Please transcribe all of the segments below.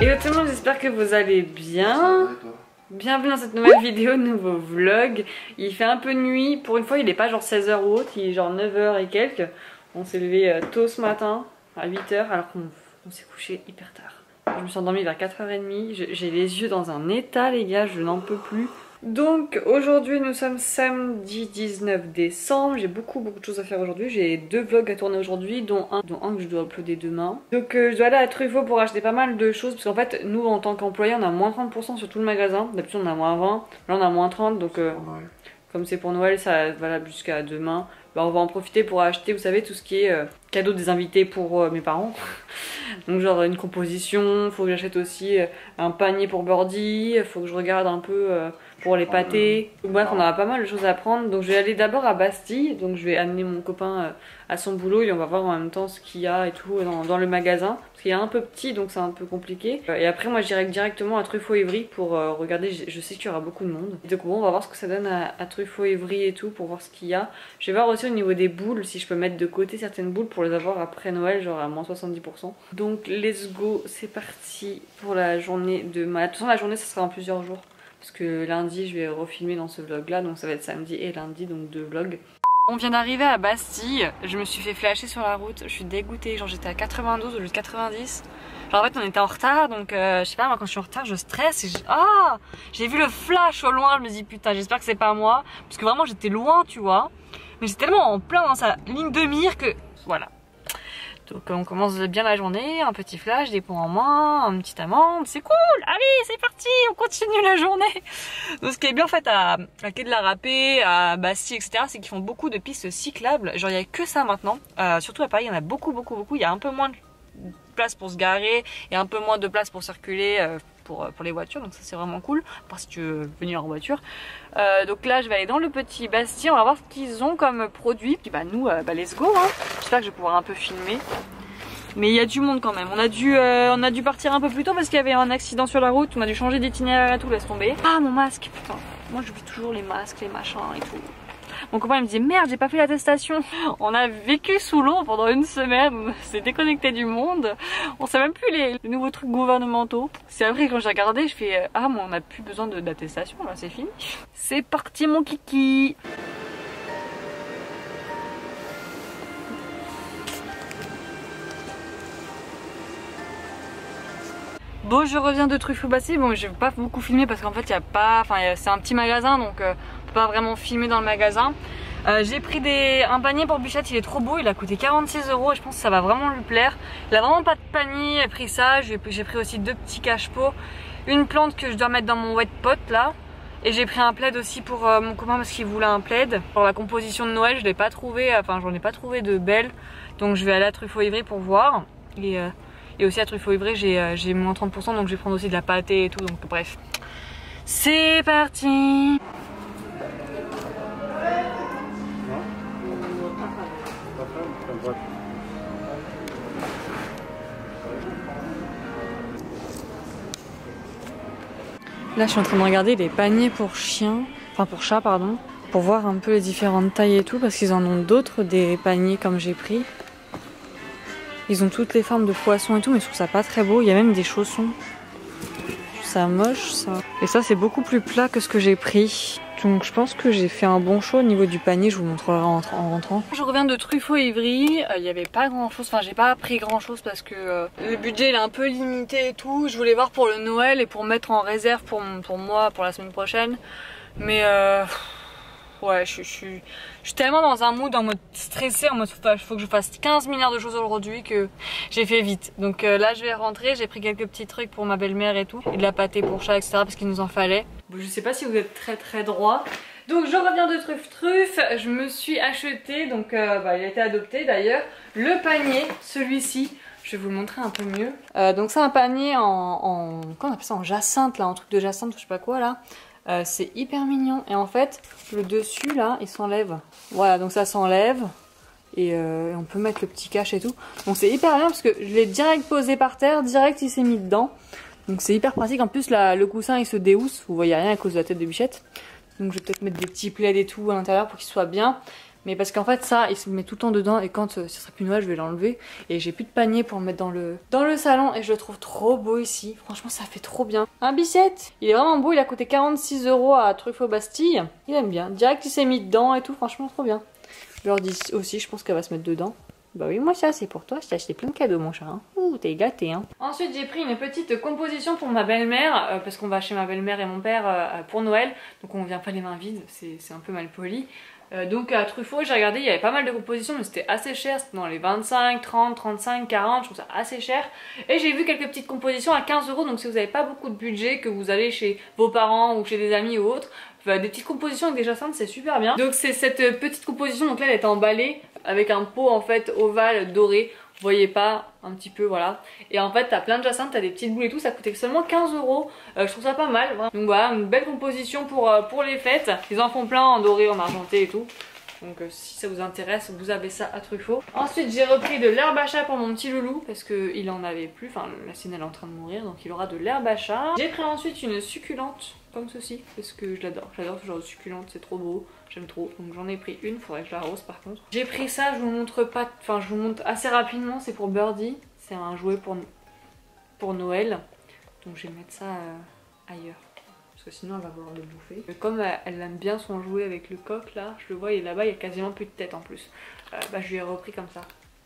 Et tout le monde, j'espère que vous allez bien. Bienvenue dans cette nouvelle vidéo, nouveau vlog. Il fait un peu nuit, pour une fois il est pas genre 16h ou autre, il est genre 9h et quelques. On s'est levé euh, tôt ce matin, à 8h, alors qu'on s'est couché hyper tard. Je me suis endormie vers 4h30, j'ai les yeux dans un état les gars, je n'en peux plus. Donc aujourd'hui nous sommes samedi 19 décembre, j'ai beaucoup beaucoup de choses à faire aujourd'hui, j'ai deux vlogs à tourner aujourd'hui dont un, dont un que je dois uploader demain. Donc euh, je dois aller à Truffaut pour acheter pas mal de choses parce qu'en fait nous en tant qu'employés on a moins 30% sur tout le magasin, d'habitude on a moins 20, là on a moins 30 donc euh, comme c'est pour Noël ça va jusqu'à demain. Bah, on va en profiter pour acheter vous savez tout ce qui est euh, cadeau des invités pour mes parents. Donc genre une composition, faut que j'achète aussi un panier pour Birdie, faut que je regarde un peu pour les pâtés. Bref, on aura pas mal de choses à prendre. Donc je vais aller d'abord à Bastille. Donc je vais amener mon copain euh, à son boulot et on va voir en même temps ce qu'il y a et tout dans, le magasin. Parce qu'il est un peu petit donc c'est un peu compliqué. Euh, et après moi j'irai directement à Truffaut-Ivry pour euh, regarder. Je sais qu'il y aura beaucoup de monde. Donc bon, on va voir ce que ça donne à, à Truffaut-Ivry et tout pour voir ce qu'il y a. Je vais voir aussi au niveau des boules si je peux mettre de côté certaines boules pour les avoir après Noël, genre à moins 70%. Donc let's go, c'est parti pour la journée de... De toute façon la journée ça sera en plusieurs jours. Parce que lundi, je vais refilmer dans ce vlog là, donc ça va être samedi et lundi, donc deux vlogs. On vient d'arriver à Bastille, je me suis fait flasher sur la route, je suis dégoûtée, genre j'étais à 92 au lieu de 90. Genre en fait on était en retard donc euh, je sais pas moi quand je suis en retard je stresse et ah! J'ai vu le flash au loin je me dis putain j'espère que c'est pas moi. Parce que vraiment j'étais loin tu vois. Mais j'étais tellement en plein dans sa ligne de mire que voilà donc on commence bien la journée, un petit flash, des points en moins, une petite amende, c'est cool Allez, c'est parti, on continue la journée Donc ce qui est bien en fait à, à Quai de la Râpée, à Bastille, etc. c'est qu'ils font beaucoup de pistes cyclables. Genre il n'y a que ça maintenant. Euh, surtout à Paris, il y en a beaucoup, beaucoup, beaucoup. Il y a un peu moins de place pour se garer et un peu moins de place pour circuler. Euh, pour, pour, les voitures donc ça c'est vraiment cool parce que tu veux venir en voiture euh, donc là je vais aller dans le petit Bastille on va voir ce qu'ils ont comme produit puis bah nous bah let's go hein. j'espère que je vais pouvoir un peu filmer mais il y a du monde quand même. On a dû, euh, on a dû partir un peu plus tôt parce qu'il y avait un accident sur la route. On a dû changer d'itinéraire et tout, laisse tomber. Ah mon masque, putain. Moi j'oublie toujours les masques, les machins et tout. Mon copain me disait merde j'ai pas fait l'attestation. On a vécu sous l'eau pendant une semaine, on s'est déconnecté du monde. On sait même plus les, nouveaux trucs gouvernementaux. C'est après quand j'ai regardé je fais euh, ah mais on a plus besoin d'attestation là c'est fini. C'est parti mon kiki. Bon, je reviens de Truffaut-Bassy. Bon, je vais pas beaucoup filmer parce qu'en fait, il y a pas. Enfin, c'est un petit magasin donc euh, pas vraiment filmer dans le magasin. Euh, j'ai pris des... un panier pour Bichette, il est trop beau, il a coûté 46 euros et je pense que ça va vraiment lui plaire. Il a vraiment pas de panier, j'ai pris ça, j'ai pris aussi deux petits cache-pots, une plante que je dois mettre dans mon wet pot là. Et j'ai pris un plaid aussi pour euh, mon copain parce qu'il voulait un plaid. Pour la composition de Noël, je l'ai pas trouvé, enfin j'en ai pas trouvé de belle. Donc je vais aller à Truffaut-Ivry pour voir. Et et aussi à Truffaut-Ivry, j'ai euh, moins 30%, donc je vais prendre aussi de la pâtée et tout. Donc bref, c'est parti Là, je suis en train de regarder les paniers pour chiens, enfin pour chats, pardon, pour voir un peu les différentes tailles et tout, parce qu'ils en ont d'autres, des paniers comme j'ai pris. Ils ont toutes les formes de poissons et tout, mais je trouve ça pas très beau. Il y a même des chaussons. Ça moche ça. Et ça c'est beaucoup plus plat que ce que j'ai pris. Donc je pense que j'ai fait un bon choix au niveau du panier, je vous montrerai en, rentrant. Je reviens de Truffaut Ivry, euh, il n'y avait pas grand chose, enfin j'ai pas pris grand chose parce que euh, le budget est un peu limité et tout. Je voulais voir pour le Noël et pour mettre en réserve pour, moi pour la semaine prochaine. Mais euh, ouais, je, suis tellement dans un mood en mode stressé, en mode faut que je fasse 15 milliards de choses aujourd'hui que j'ai fait vite. Donc euh, là je vais rentrer, j'ai pris quelques petits trucs pour ma belle-mère et tout, et de la pâtée pour chat, etc. parce qu'il nous en fallait. Je sais pas si vous êtes très très droit. Donc je reviens de Truffe Truffe, je me suis acheté, donc euh, bah, il a été adopté d'ailleurs, le panier, celui-ci. Je vais vous le montrer un peu mieux. Euh, donc c'est un panier en, en, comment on appelle ça, en jacinthe là, en truc de jacinthe, je sais pas quoi là. Euh, c'est hyper mignon. Et en fait, le dessus là, il s'enlève. Voilà, donc ça s'enlève. Euh, et, on peut mettre le petit cache et tout. Donc c'est hyper bien parce que je l'ai direct posé par terre, direct il s'est mis dedans. Donc c'est hyper pratique. En plus, le coussin il se déhousse. Vous voyez rien à cause de la tête de bichette. Donc je vais peut-être mettre des petits plaids et tout à l'intérieur pour qu'il soit bien. Mais parce qu'en fait ça, il se met tout le temps dedans et quand euh, ça sera plus Noël, je vais l'enlever. Et j'ai plus de panier pour le mettre dans le, dans le salon et je le trouve trop beau ici. Franchement ça fait trop bien. Un bicette Il est vraiment beau, il a coûté 46 euros à Truffaut Bastille. Il aime bien. Direct il s'est mis dedans et tout, franchement trop bien. Je leur dis aussi, je pense qu'elle va se mettre dedans. Bah oui, moi ça c'est pour toi, je t'ai acheté plein de cadeaux mon chat. Hein. Ouh, t'es gâté hein. Ensuite j'ai pris une petite composition pour ma belle-mère, euh, parce qu'on va chez ma belle-mère et mon père euh, pour Noël, donc on vient pas les mains vides, c'est un peu mal poli. Euh, donc à Truffaut j'ai regardé, il y avait pas mal de compositions mais c'était assez cher, c'était dans les 25, 30, 35, 40, je trouve ça assez cher. Et j'ai vu quelques petites compositions à 15 euros donc si vous n'avez pas beaucoup de budget, que vous allez chez vos parents ou chez des amis ou autres, des petites compositions avec des jacinthes c'est super bien. Donc c'est cette petite composition, donc là elle est emballée avec un pot en fait ovale doré. Vous voyez pas un petit peu voilà. Et en fait t'as plein de jacinthes, t'as des petites boules et tout ça coûtait seulement 15 euros. Euh, je trouve ça pas mal donc voilà une belle composition pour, euh, pour les fêtes. Ils en font plein en doré en argenté et tout. Donc euh, si ça vous intéresse vous avez ça à Truffaut. Ensuite j'ai repris de l'herbe à chat pour mon petit loulou parce qu'il en avait plus. Enfin la sienne est en train de mourir donc il aura de l'herbe à chat. J'ai pris ensuite une succulente comme ceci parce que je l'adore. J'adore ce genre de succulente, c'est trop beau, j'aime trop. Donc j'en ai pris une, faudrait que je la rose par contre. J'ai pris ça, je vous montre pas, enfin je vous montre assez rapidement, c'est pour Birdie. C'est un jouet pour, pour Noël. Donc je vais mettre ça euh, ailleurs. Parce que sinon elle va vouloir le bouffer. comme elle, aime bien son jouet avec le coq là, je le vois et là-bas il y a quasiment plus de tête en plus. Euh, bah je lui ai repris comme ça.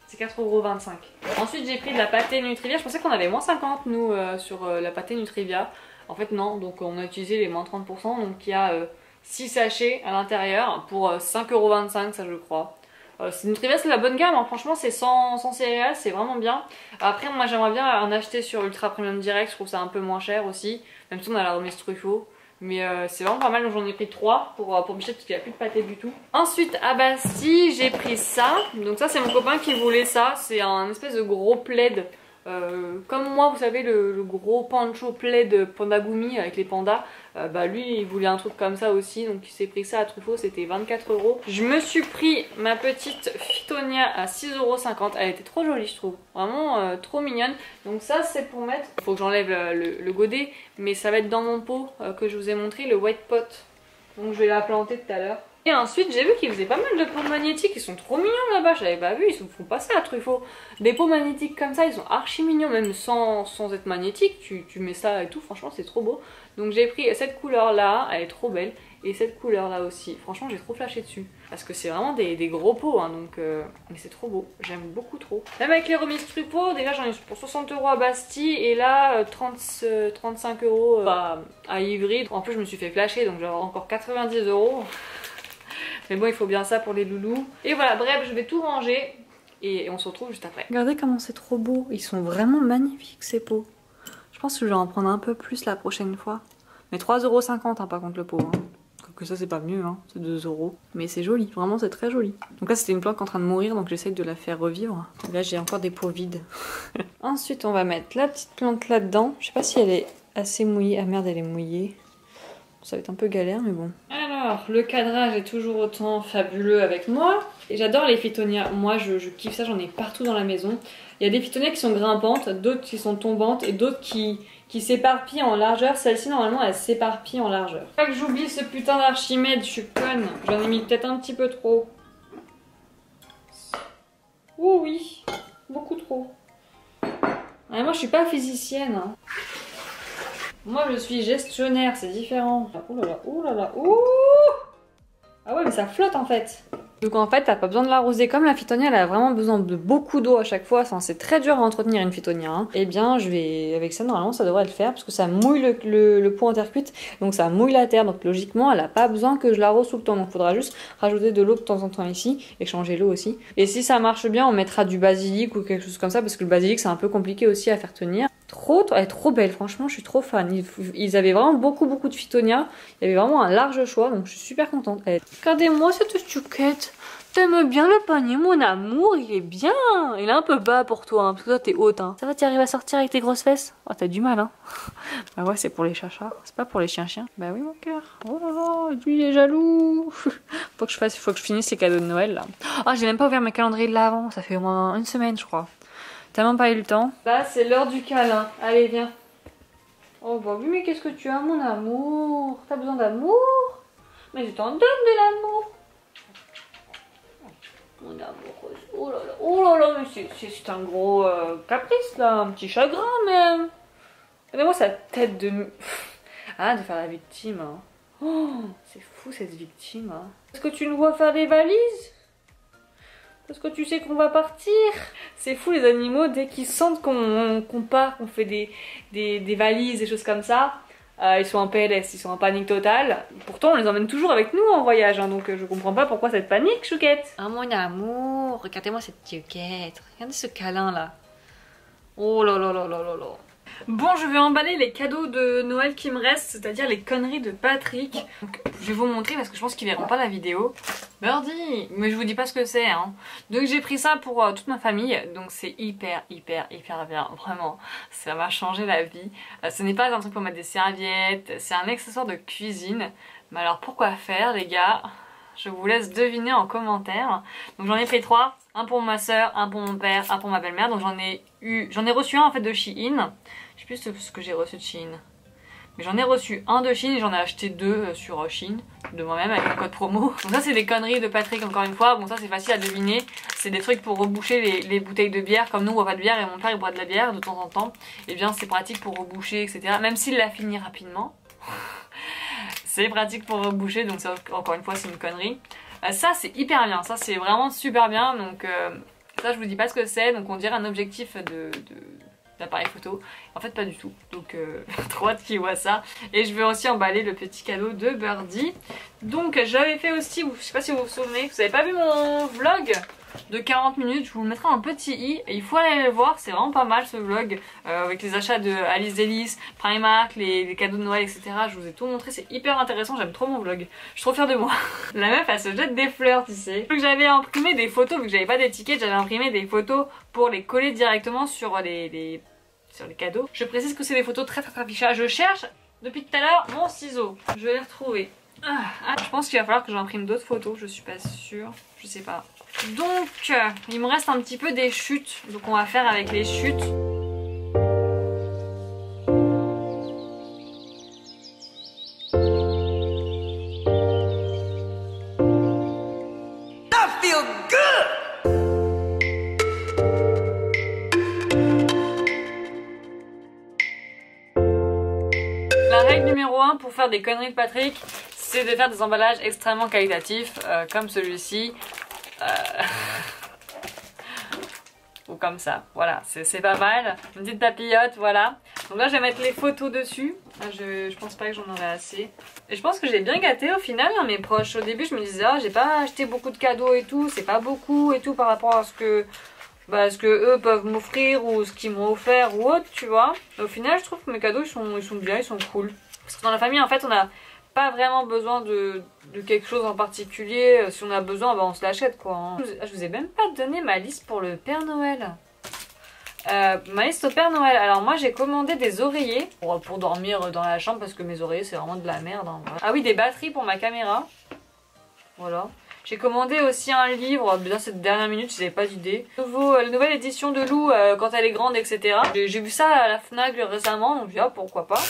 C'est 4,25€. Ensuite j'ai pris de la pâté Nutrivia. Je pensais qu'on avait moins 50 nous euh, sur la pâté Nutrivia. En fait non, donc on a utilisé les moins 30%, donc il y a 6 euh, sachets à l'intérieur pour 5,25€ euh, ça je crois. Euh, c'est une c'est la bonne gamme, hein. franchement c'est sans, céréales, c'est vraiment bien. Après moi j'aimerais bien en acheter sur Ultra Premium Direct, je trouve ça un peu moins cher aussi, même si on a la remise Truffaut. Mais c'est vraiment pas mal, donc j'en ai pris 3 pour, pour parce qu'il n'y a plus de pâté du tout. Ensuite à Bastille j'ai pris ça, donc ça c'est mon copain qui voulait ça, c'est un espèce de gros plaid euh, comme moi, vous savez, le, gros pancho plaid Pandagumi avec les pandas, euh, bah lui il voulait un truc comme ça aussi, donc il s'est pris ça à Truffaut, c'était 24 euros. Je me suis pris ma petite Phytonia à 6,50€, elle était trop jolie je trouve, vraiment euh, trop mignonne. Donc ça c'est pour mettre, il faut que j'enlève le, godet, mais ça va être dans mon pot que je vous ai montré, le white pot. Donc je vais la planter tout à l'heure. Et ensuite, j'ai vu qu'ils faisaient pas mal de pots magnétiques. Ils sont trop mignons là-bas. J'avais pas vu. Ils se font pas ça à Truffaut. Des pots magnétiques comme ça, ils sont archi mignons. Même sans, sans être magnétiques. Tu, tu, mets ça et tout. Franchement, c'est trop beau. Donc j'ai pris cette couleur là. Elle est trop belle. Et cette couleur là aussi. Franchement, j'ai trop flashé dessus. Parce que c'est vraiment des, des, gros pots. Hein, donc, euh, Mais c'est trop beau. J'aime beaucoup trop. Même avec les remises Truffaut, déjà j'en ai pour 60 euros à Bastille. Et là, 30, euh, 35 euh, euros à, à Ivry. En plus, je me suis fait flasher. Donc j'aurai encore 90 euros. Mais bon, il faut bien ça pour les loulous. Et voilà, bref, je vais tout ranger et on se retrouve juste après. Regardez comment c'est trop beau. Ils sont vraiment magnifiques ces pots. Je pense que je vais en prendre un peu plus la prochaine fois. Mais 3,50€ hein, par contre le pot. Hein. Que ça c'est pas mieux, hein. c'est 2 euros. Mais c'est joli, vraiment c'est très joli. Donc là c'était une plante en train de mourir donc j'essaye de la faire revivre. là j'ai encore des pots vides. Ensuite on va mettre la petite plante là-dedans. Je sais pas si elle est assez mouillée. Ah merde elle est mouillée. Ça va être un peu galère mais bon. Alors, le cadrage est toujours autant fabuleux avec moi. Et j'adore les phytonias. Moi, je, kiffe ça, j'en ai partout dans la maison. Il y a des phytonias qui sont grimpantes, d'autres qui sont tombantes et d'autres qui, qui s'éparpillent en largeur. Celle-ci, normalement, elle s'éparpille en largeur. Pas que j'oublie ce putain d'Archimède, je suis conne. J'en ai mis peut-être un petit peu trop. Oh oui, beaucoup trop. moi, je suis pas physicienne. Hein. Moi, je suis gestionnaire, c'est différent. Ouh là là, ouh là là, ouh Ah ouais, mais ça flotte en fait. Donc en fait, t'as pas besoin de l'arroser. Comme la phytonia, elle a vraiment besoin de beaucoup d'eau à chaque fois. C'est très dur à entretenir une phytonia. Hein. Eh bien, je vais avec ça, normalement, ça devrait le faire parce que ça mouille le, le, pot en terre cuite. Donc ça mouille la terre. Donc logiquement, elle a pas besoin que je l'arrose tout le temps. Donc faudra juste rajouter de l'eau de temps en temps ici et changer l'eau aussi. Et si ça marche bien, on mettra du basilic ou quelque chose comme ça parce que le basilic, c'est un peu compliqué aussi à faire tenir. Trop, elle est trop belle, franchement, je suis trop fan. Ils, avaient vraiment beaucoup, beaucoup de phytonia. Il y avait vraiment un large choix, donc je suis super contente. Regardez-moi cette chouquette. T'aimes bien le panier, mon amour, il est bien. Il est un peu bas pour toi, hein, parce que toi t'es haute. Hein. Ça va, tu arrives à sortir avec tes grosses fesses? Oh, t'as du mal, hein. bah ouais, c'est pour les chachas, c'est pas pour les chiens-chiens. Bah oui, mon cœur. Oh là là, lui il est jaloux. faut que je fasse, faut que je finisse les cadeaux de Noël, là. Oh, j'ai même pas ouvert mes calendriers de l'avant, ça fait au moins une semaine, je crois. Tellement pas eu le temps. Là, c'est l'heure du câlin. Allez, viens. Oh, bah oui, mais qu'est-ce que tu as, mon amour? T'as besoin d'amour? Mais je t'en donne de l'amour. Mon amoureuse. Oh là là, oh là là, mais c'est un gros euh, caprice là, un petit chagrin même. Regardez-moi sa tête de... Ah, de faire la victime. Hein. Oh, c'est fou cette victime. Hein. Est-ce que tu nous vois faire des valises? Parce que tu sais qu'on va partir C'est fou les animaux, dès qu'ils sentent qu'on part, qu'on fait des, des, des, valises, des choses comme ça, euh, ils sont en PLS, ils sont en panique totale. Pourtant on les emmène toujours avec nous en voyage, hein, donc euh, je comprends pas pourquoi cette panique, chouquette. Ah mon amour, regardez-moi cette chouquette, regardez ce câlin là. Oh là là là là là là. Bon, je vais emballer les cadeaux de Noël qui me restent, c'est-à-dire les conneries de Patrick. je vais vous montrer parce que je pense qu'ils verront pas la vidéo. Birdie Mais je vous dis pas ce que c'est. Hein. Donc j'ai pris ça pour euh, toute ma famille, donc c'est hyper, hyper, hyper bien. Vraiment, ça m'a changé la vie. Euh, ce n'est pas un truc pour mettre des serviettes, c'est un accessoire de cuisine. Mais alors pourquoi faire les gars? Je vous laisse deviner en commentaire. Donc j'en ai pris trois, un pour ma soeur, un pour mon père, un pour ma belle-mère. Donc j'en ai eu, j'en ai reçu un en fait de Shein. Je sais plus ce que j'ai reçu de Shein. J'en ai reçu un de Shein et j'en ai acheté deux euh, sur euh, Shein de moi-même avec le code promo. Donc ça c'est des conneries de Patrick encore une fois. Bon ça c'est facile à deviner. C'est des trucs pour reboucher les, les, bouteilles de bière. Comme nous on boit pas de bière et mon père il boit de la bière de temps en temps. Et eh bien c'est pratique pour reboucher etc. Même s'il l'a fini rapidement. c'est pratique pour reboucher donc encore une fois c'est une connerie. Euh, ça c'est hyper bien, ça c'est vraiment super bien donc ça je vous dis pas ce que c'est donc on dirait un objectif de, d'appareil photo. En fait pas du tout. Donc euh, trop hâte qu'il voit ça. Et je vais aussi emballer le petit cadeau de Birdie. Donc j'avais fait aussi, je sais pas si vous vous souvenez, vous avez pas vu mon vlog de 40 minutes. Je vous mettrai en petit i et il faut aller le voir. C'est vraiment pas mal ce vlog euh, avec les achats de Alice Delis, Primark, les, cadeaux de Noël, etc. Je vous ai tout montré. C'est hyper intéressant. J'aime trop mon vlog. Je suis trop fière de moi. La meuf elle se jette des fleurs, tu sais. J'avais imprimé des photos vu que j'avais pas d'étiquette. J'avais imprimé des photos pour les coller directement sur les, sur les cadeaux. Je précise que c'est des photos très très très. Je cherche depuis tout à l'heure mon ciseau. Je vais les retrouver. Ah, ah, je pense qu'il va falloir que j'imprime d'autres photos. Je suis pas sûre. Je sais pas. Donc, il me reste un petit peu des chutes. Donc on va faire avec les chutes. Faire des conneries de Patrick, c'est de faire des emballages extrêmement qualitatifs euh, comme celui-ci. Euh, ou comme ça, voilà, c'est pas mal. Une petite papillote, voilà. Donc là, je vais mettre les photos dessus. Ah, je, pense pas que j'en aurai assez. Et je pense que j'ai bien gâté au final hein, mes proches. Au début, je me disais, ah, j'ai pas acheté beaucoup de cadeaux et tout, c'est pas beaucoup et tout par rapport à ce que, bah, ce que eux peuvent m'offrir ou ce qu'ils m'ont offert ou autre, tu vois. au final, je trouve que mes cadeaux, ils sont, ils sont bien, ils sont cool. Parce que dans la famille, en fait, on a pas vraiment besoin de, quelque chose en particulier. Si on a besoin, bah on se l'achète quoi. Hein. Je vous ai même pas donné ma liste pour le Père Noël. Euh, ma liste au Père Noël. Alors moi j'ai commandé des oreillers pour, pour, dormir dans la chambre parce que mes oreillers c'est vraiment de la merde. Hein. Ah oui des batteries pour ma caméra. Voilà. J'ai commandé aussi un livre, bien cette dernière minute, j'avais pas d'idée. Euh, nouvelle édition de Lou euh, quand elle est grande, etc. J'ai vu ça à la FNAC récemment, donc je ah, pourquoi pas.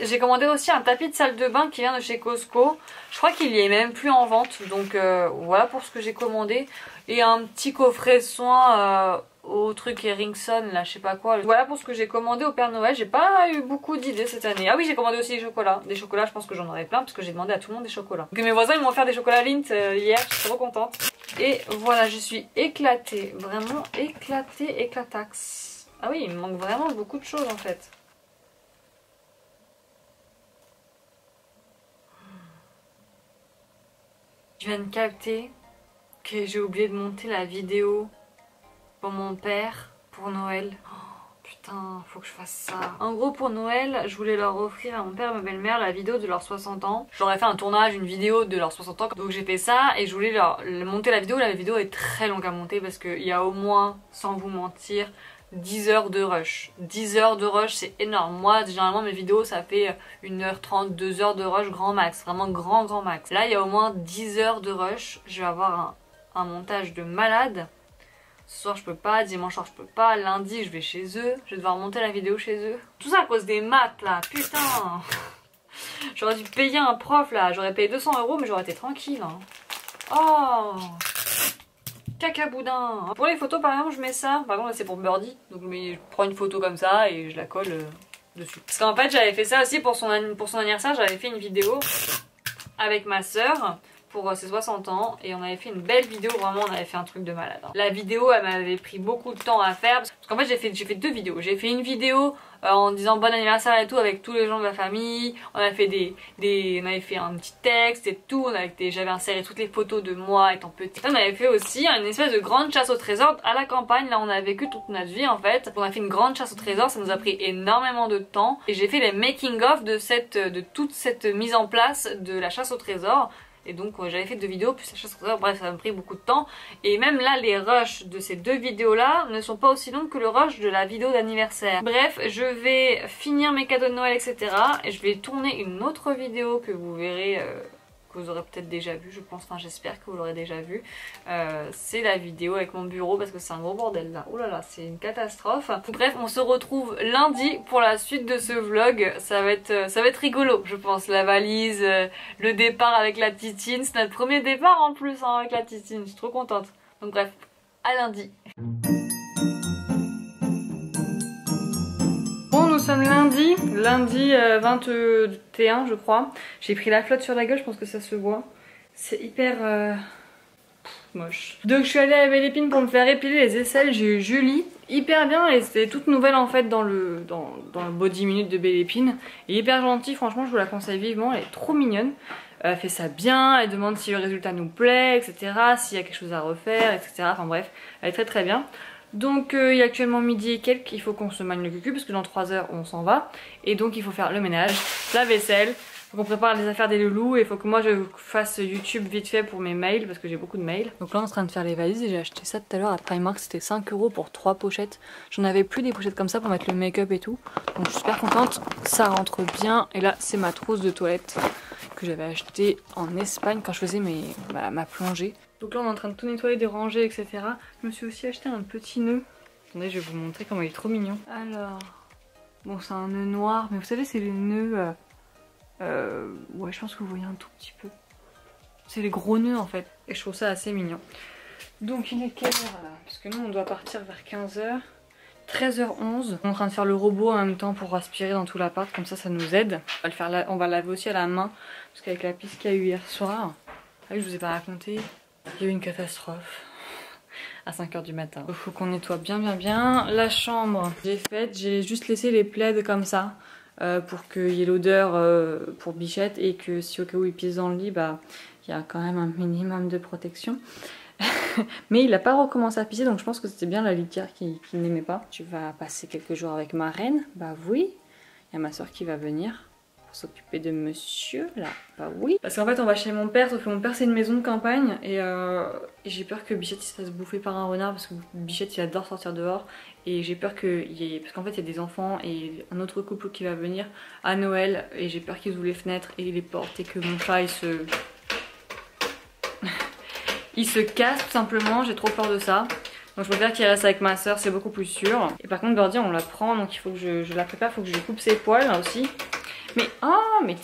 J'ai commandé aussi un tapis de salle de bain qui vient de chez Costco. Je crois qu'il y est même plus en vente, donc euh, voilà pour ce que j'ai commandé. Et un petit coffret soin au truc Ericsson, là, je sais pas quoi. Voilà pour ce que j'ai commandé au Père Noël. J'ai pas eu beaucoup d'idées cette année. Ah oui, j'ai commandé aussi des chocolats. Des chocolats, je pense que j'en aurais plein parce que j'ai demandé à tout le monde des chocolats. Donc mes voisins, ils m'ont offert des chocolats Lint euh, hier. Je suis trop contente. Et voilà, je suis éclatée. Vraiment éclatée, éclataxe. Ah oui, il me manque vraiment beaucoup de choses en fait. Je viens de capter que j'ai oublié de monter la vidéo pour mon père, pour Noël. Oh, putain, faut que je fasse ça. En gros, pour Noël, je voulais leur offrir à mon père et ma belle-mère la vidéo de leurs 60 ans. J'aurais fait un tournage, une vidéo de leurs 60 ans. Donc j'ai fait ça et je voulais leur monter la vidéo. La vidéo est très longue à monter parce qu'il y a au moins, sans vous mentir, 10 heures de rush. 10 heures de rush, c'est énorme. Moi, généralement, mes vidéos, ça fait 1h30, 2 heures de rush grand max. Vraiment grand, grand max. Là, il y a au moins 10 heures de rush. Je vais avoir un montage de malade. Ce soir je peux pas, dimanche soir je peux pas, lundi je vais chez eux, je vais devoir monter la vidéo chez eux. Tout ça à cause des maths là, putain J'aurais dû payer un prof là, j'aurais payé 200 euros mais j'aurais été tranquille. Hein. Oh caca boudin. Pour les photos par exemple je mets ça, par là c'est pour Birdie, donc je, prends une photo comme ça et je la colle euh, dessus. Parce qu'en fait j'avais fait ça aussi pour son, pour son anniversaire, j'avais fait une vidéo avec ma soeur pour euh, ses 60 ans et on avait fait une belle vidéo, vraiment on avait fait un truc de malade. Hein. La vidéo elle m'avait pris beaucoup de temps à faire parce qu'en fait j'ai fait, fait deux vidéos. J'ai fait une vidéo euh, en disant bon anniversaire et tout avec tous les gens de la famille. On a fait des, des on avait fait un petit texte et tout. On avait j'avais inséré toutes les photos de moi étant petit. On avait fait aussi une espèce de grande chasse au trésor à la campagne. Là on a vécu toute notre vie en fait. On a fait une grande chasse au trésor. Ça nous a pris énormément de temps et j'ai fait les making of de cette de toute cette mise en place de la chasse au trésor. Et donc j'avais fait deux vidéos, plus la chasse au trésor, bref ça m'a pris beaucoup de temps. Et même là les rushs de ces deux vidéos là ne sont pas aussi longs que le rush de la vidéo d'anniversaire. Bref, je vais finir mes cadeaux de Noël etc. Et je vais tourner une autre vidéo que vous verrez... Euh, vous aurez peut-être déjà vu, je pense, enfin j'espère que vous l'aurez déjà vu. Euh, c'est la vidéo avec mon bureau parce que c'est un gros bordel là. Oh là là, c'est une catastrophe. Bref, on se retrouve lundi pour la suite de ce vlog. Ça va être, euh, ça va être rigolo, je pense. La valise, euh, le départ avec la titine. C'est notre premier départ en plus hein, avec la titine. Je suis trop contente. Donc bref, à lundi. Lundi, lundi 21 euh, je crois. J'ai pris la flotte sur la gueule, je pense que ça se voit. C'est hyper euh, moche. Donc je suis allée à Belle pour me faire épiler les aisselles, j'ai eu Julie. Hyper bien et c'était toute nouvelle en fait dans le, dans, dans le body minute de Belle Épine. Et hyper gentille, franchement je vous la conseille vivement, elle est trop mignonne. Elle fait ça bien, elle demande si le résultat nous plaît, etc. S'il y a quelque chose à refaire, etc. Enfin bref, elle est très très bien. Donc euh, il est actuellement midi et quelques, il faut qu'on se magne le cucu parce que dans 3 heures on s'en va. Et donc il faut faire le ménage, la vaisselle, faut qu'on prépare les affaires des loulous et il faut que moi je fasse YouTube vite fait pour mes mails parce que j'ai beaucoup de mails. Donc là on est en train de faire les valises et j'ai acheté ça tout à l'heure à Primark, c'était 5 euros pour 3 pochettes. J'en avais plus des pochettes comme ça pour mettre le make-up et tout. Donc je suis super contente, ça rentre bien. Et là c'est ma trousse de toilette que j'avais acheté en Espagne quand je faisais mes, ma plongée. Donc là on est en train de tout nettoyer, de ranger, etc. Je me suis aussi acheté un petit nœud. Attendez, je vais vous montrer comment il est trop mignon. Alors, bon c'est un nœud noir, mais vous savez c'est les nœuds... Euh, euh, ouais je pense que vous voyez un tout petit peu. C'est les gros nœuds en fait. Et je trouve ça assez mignon. Donc il est quelle heure là? Parce que nous on doit partir vers 15h. 13h11, on est en train de faire le robot en même temps pour aspirer dans tout l'appart, comme ça ça nous aide. On va, le laver aussi à la main, parce qu'avec la piste qu'il y a eu hier soir, ah je vous ai pas raconté, il y a eu une catastrophe à 5h du matin. Il faut qu'on nettoie bien bien bien. La chambre, j'ai faite, j'ai juste laissé les plaids comme ça. Euh, pour qu'il y ait l'odeur euh, pour Bichette et que si au cas où il pisse dans le lit, bah il y a quand même un minimum de protection. Mais il n'a pas recommencé à pisser donc je pense que c'était bien la litière qui, qui n'aimait pas. Tu vas passer quelques jours avec ma reine Bah oui, il y a ma soeur qui va venir s'occuper de monsieur là Bah oui. Parce qu'en fait on va chez mon père, sauf que mon père c'est une maison de campagne et, euh, j'ai peur que Bichette il se fasse bouffer par un renard parce que Bichette il adore sortir dehors et j'ai peur qu'il y ait... parce qu'en fait il y a des enfants et un autre couple qui va venir à Noël et j'ai peur qu'ils ouvrent les fenêtres et les portes et que mon chat il se... il se casse tout simplement, j'ai trop peur de ça. Donc je préfère qu'il reste avec ma soeur, c'est beaucoup plus sûr. Et par contre Birdie on la prend donc il faut que je, la prépare, il faut que je coupe ses poils là aussi. Mais oh, mais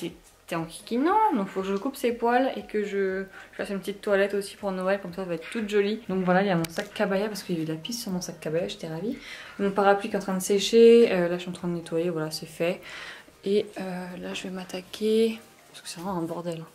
t'es en kikinant, donc faut que je coupe ses poils et que je, fasse une petite toilette aussi pour Noël, comme ça ça va être toute jolie. Donc voilà, il y a mon sac cabaya parce qu'il y a eu de la pisse sur mon sac cabaya, j'étais ravie. Mon parapluie qui est en train de sécher, euh, là je suis en train de nettoyer, voilà c'est fait. Et euh, là je vais m'attaquer, parce que c'est vraiment un bordel. Hein.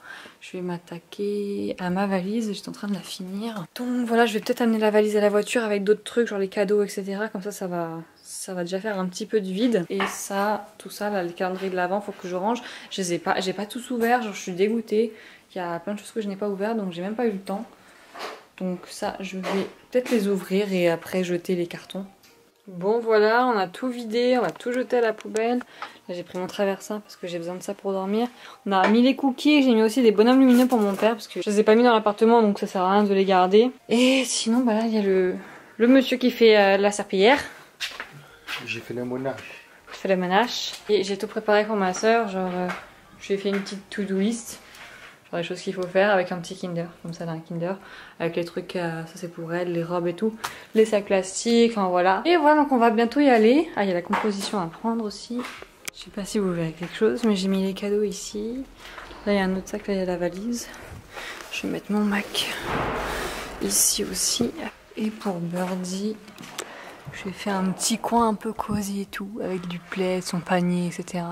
Je vais m'attaquer à ma valise, j'étais en train de la finir. Donc voilà, je vais peut-être amener la valise à la voiture avec d'autres trucs, genre les cadeaux, etc. Comme ça, ça va, ça va déjà faire un petit peu de vide. Et ça, tout ça, là, les calendriers de l'avant, faut que je range. Je les ai pas, j'ai pas tous ouvert, genre je suis dégoûtée. Il y a plein de choses que je n'ai pas ouvert, donc j'ai même pas eu le temps. Donc ça, je vais peut-être les ouvrir et après jeter les cartons. Bon voilà, on a tout vidé, on a tout jeté à la poubelle. Là j'ai pris mon traversin parce que j'ai besoin de ça pour dormir. On a mis les cookies, j'ai mis aussi des bonhommes lumineux pour mon père parce que je les ai pas mis dans l'appartement donc ça sert à rien de les garder. Et sinon bah là il y a le, le monsieur qui fait euh, la serpillière. J'ai fait le ménage. J'ai fait le ménage. Et j'ai tout préparé pour ma soeur, genre euh, je lui ai fait une petite to-do list. Les choses qu'il faut faire avec un petit Kinder, comme ça là un Kinder. Avec les trucs, euh, ça c'est pour elle, les robes et tout. Les sacs plastiques, enfin voilà. Et voilà, donc on va bientôt y aller. Ah, il y a la composition à prendre aussi. Je sais pas si vous verrez quelque chose, mais j'ai mis les cadeaux ici. Là il y a un autre sac, là il y a la valise. Je vais mettre mon Mac ici aussi. Et pour Birdie, j'ai fait un petit coin un peu cosy et tout, avec du plaid, son panier, etc.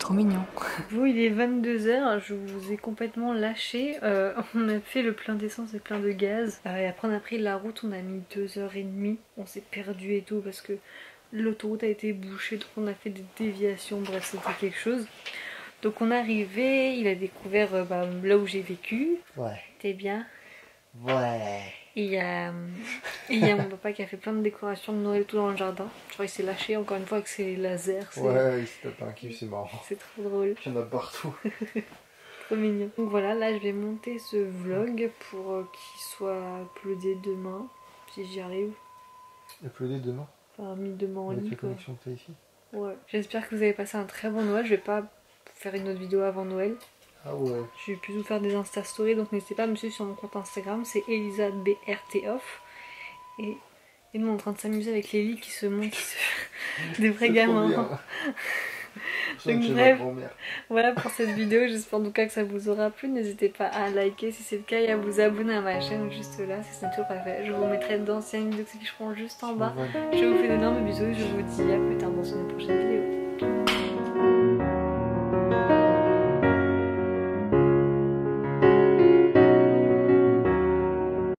C'est trop mignon. Vous, il est 22h, je vous ai complètement lâché. Euh, on a fait le plein d'essence et plein de gaz. Euh, et après, on a pris la route, on a mis 2h30. On s'est perdu et tout parce que l'autoroute a été bouchée, donc on a fait des déviations. Bref, c'était quelque chose. Donc on est arrivé, il a découvert euh, bah, là où j'ai vécu. Ouais. T'es bien Ouais. Et il y, a, il y a mon papa qui a fait plein de décorations de Noël tout dans le jardin. Je crois qu'il s'est lâché encore une fois avec ses lasers. Ouais, il s'est tapé un kiff, c'est marrant. C'est trop drôle. Il y en a partout. trop mignon. Donc voilà, là je vais monter ce vlog pour euh, qu'il soit uploadé demain, si j'y arrive. Uploadé demain Enfin, mis demain en ligne. Quoi. connexion que ici Ouais. J'espère que vous avez passé un très bon Noël. Je vais pas faire une autre vidéo avant Noël. Ah ouais. Je vais plus vous faire des Insta Stories, donc n'hésitez pas à me suivre sur mon compte Instagram, c'est ElisaBRTOff. Et, et nous on est en train de s'amuser avec les lits qui se montent, des vrais gamins. donc bref, voilà pour cette vidéo, j'espère en tout cas que ça vous aura plu. N'hésitez pas à liker si c'est le cas et à vous abonner à ma chaîne juste là si ce n'est toujours pas fait. Je vous mettrai d'anciennes vidéos qui seront juste en bas. Je vous fais d'énormes bisous et je vous dis à plus tard dans une prochaine vidéo.